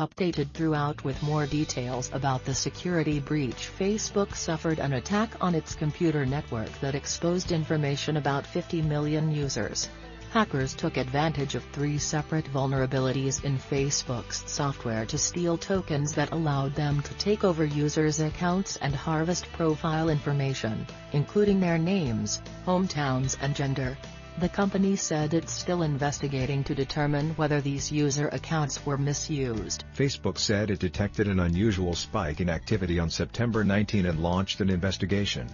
updated throughout with more details about the security breach. Facebook suffered an attack on its computer network that exposed information about 50 million users. Hackers took advantage of three separate vulnerabilities in Facebook's software to steal tokens that allowed them to take over users' accounts and harvest profile information, including their names, hometowns and gender. The company said it's still investigating to determine whether these user accounts were misused. Facebook said it detected an unusual spike in activity on September 19 and launched an investigation.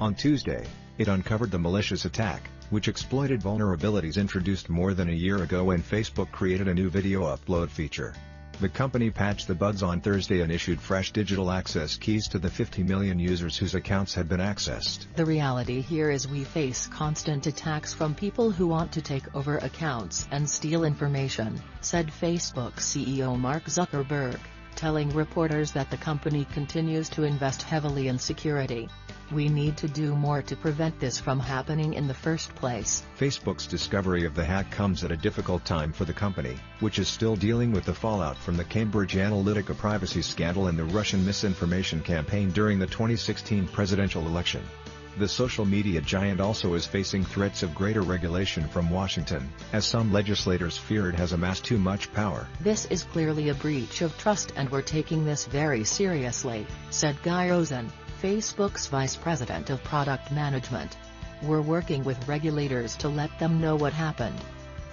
On Tuesday, it uncovered the malicious attack, which exploited vulnerabilities introduced more than a year ago when Facebook created a new video upload feature. The company patched the bugs on Thursday and issued fresh digital access keys to the 50 million users whose accounts had been accessed. The reality here is we face constant attacks from people who want to take over accounts and steal information, said Facebook CEO Mark Zuckerberg, telling reporters that the company continues to invest heavily in security. We need to do more to prevent this from happening in the first place. Facebook's discovery of the hack comes at a difficult time for the company, which is still dealing with the fallout from the Cambridge Analytica privacy scandal and the Russian misinformation campaign during the 2016 presidential election. The social media giant also is facing threats of greater regulation from Washington, as some legislators fear it has amassed too much power. This is clearly a breach of trust and we're taking this very seriously, said Guy Rosen, Facebook's vice president of product management. We're working with regulators to let them know what happened.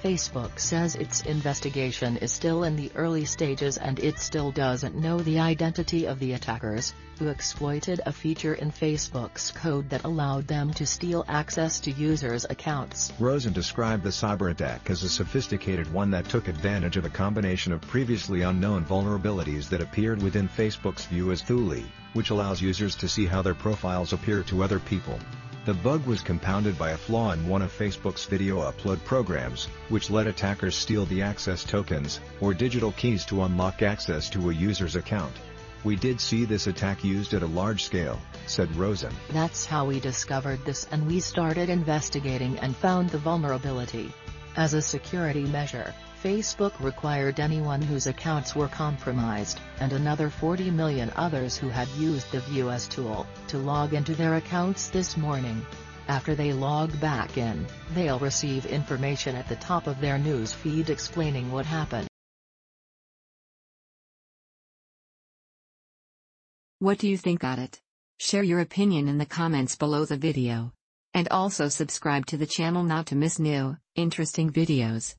Facebook says its investigation is still in the early stages and it still doesn't know the identity of the attackers, who exploited a feature in Facebook's code that allowed them to steal access to users' accounts. Rosen described the cyber attack as a sophisticated one that took advantage of a combination of previously unknown vulnerabilities that appeared within Facebook's view as tool, which allows users to see how their profiles appear to other people. The bug was compounded by a flaw in one of Facebook's video upload programs, which let attackers steal the access tokens, or digital keys to unlock access to a user's account. We did see this attack used at a large scale, said Rosen. That's how we discovered this and we started investigating and found the vulnerability. As a security measure, Facebook required anyone whose accounts were compromised, and another 40 million others who had used the As tool, to log into their accounts this morning. After they log back in, they'll receive information at the top of their news feed explaining what happened. What do you think about it? Share your opinion in the comments below the video. And also subscribe to the channel not to miss new, interesting videos.